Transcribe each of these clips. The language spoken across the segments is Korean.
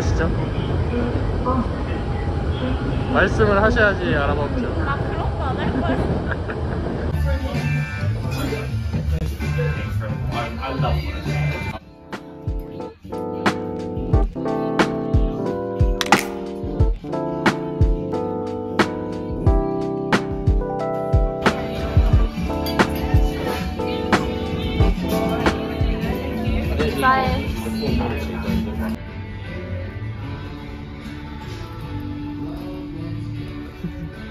어떠시죠? 말씀을 하셔야지 알아먹죠. 나 그런 거 안 할 거야.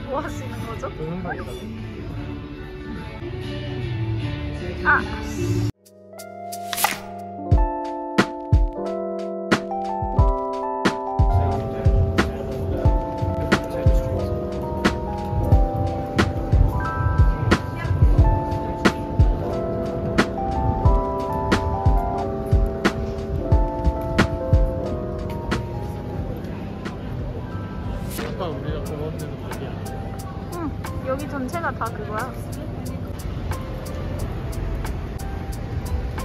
뭐 하시는 거죠? 아 아까 우리가 보던 데는 어디야? 응, 여기 전체가 다 그거야.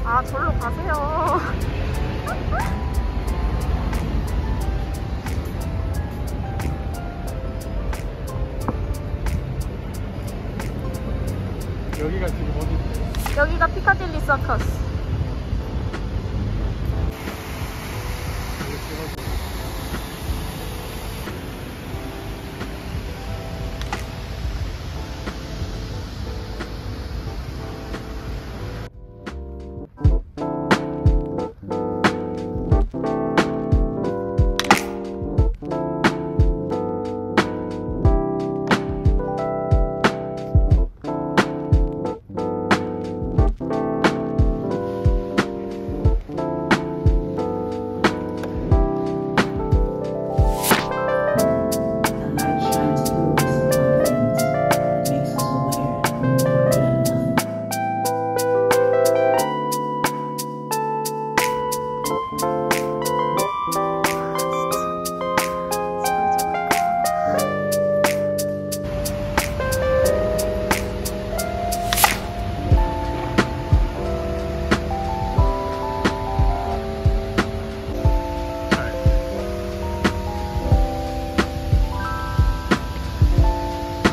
아, 절로 가세요. 여기가 지금 어디지? 여기가 피카딜리 서커스.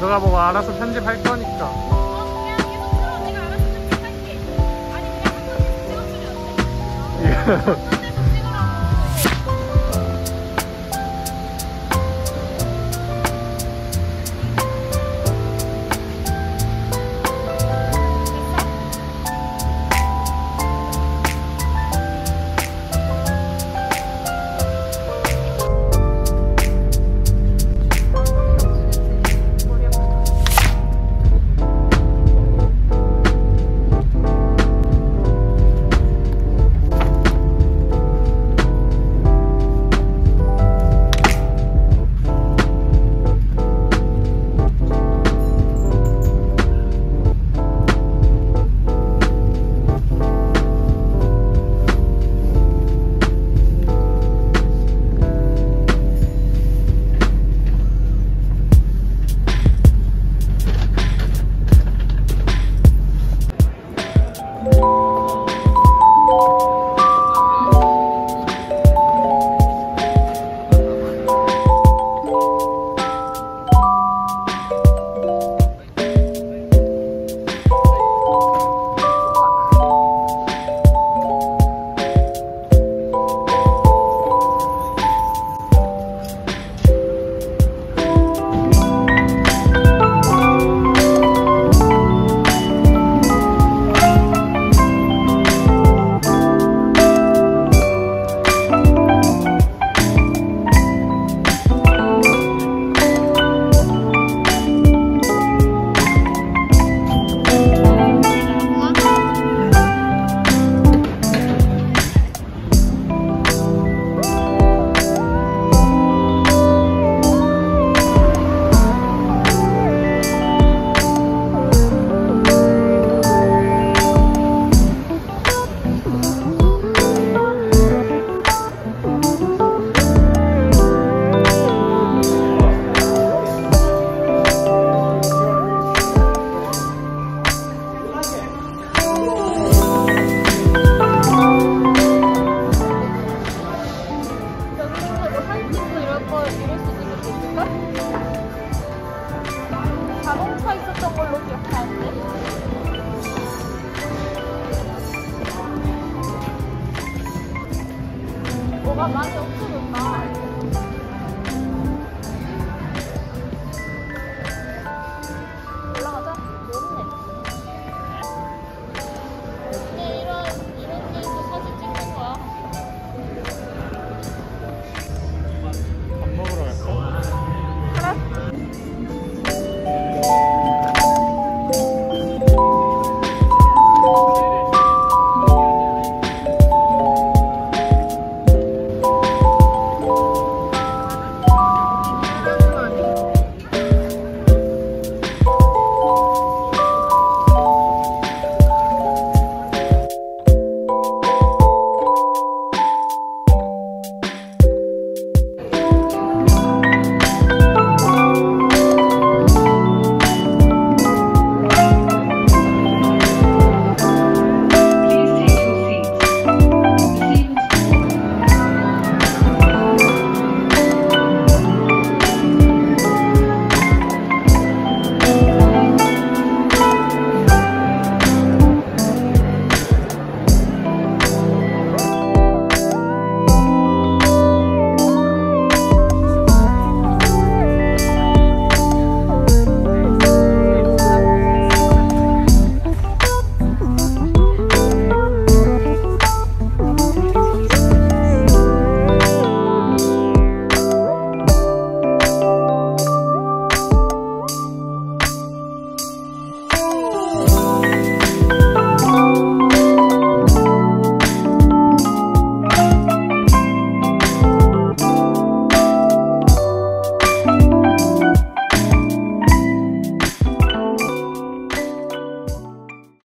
너가 보고 알아서 편집할 거니까. 어, 그냥 계속 틀어. 내가 알아서 편집할게. 아니, 그냥 한 번씩 찍어주면 안 돼? 뭐가 많이 없어졌다.